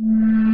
Mm-hmm.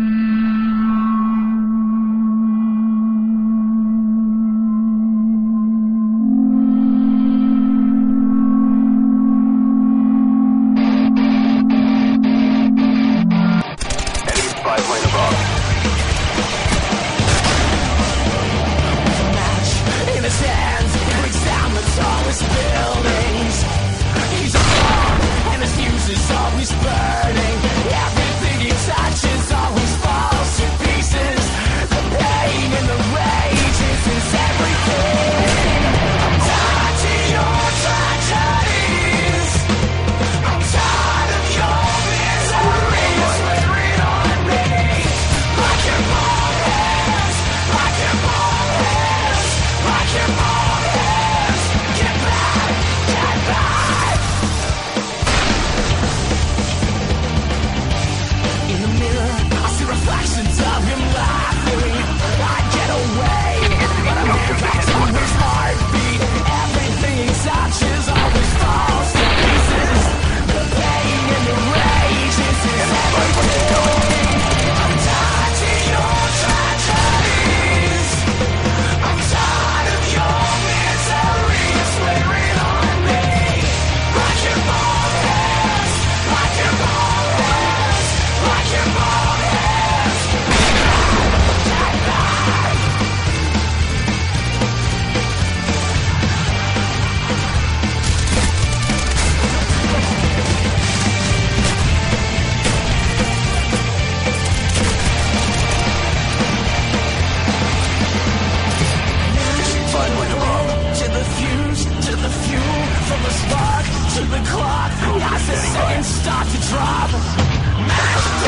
the clock. Not the same start to drop.